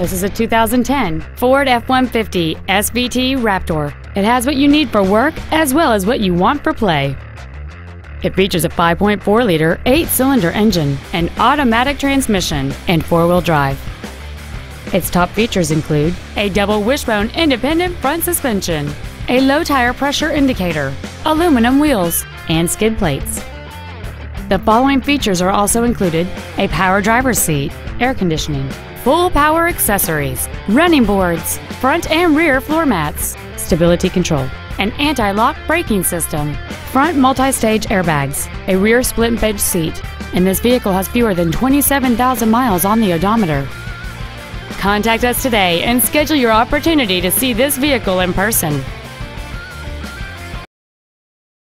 This is a 2010 Ford F-150 SVT Raptor. It has what you need for work as well as what you want for play. It features a 5.4-liter, eight-cylinder engine, an automatic transmission, and four-wheel drive. Its top features include a double wishbone independent front suspension, a low tire pressure indicator, aluminum wheels, and skid plates. The following features are also included a power driver's seat, air conditioning, full power accessories, running boards, front and rear floor mats, stability control, an anti-lock braking system, front multi-stage airbags, a rear split bench seat, and this vehicle has fewer than 27,000 miles on the odometer. Contact us today and schedule your opportunity to see this vehicle in person.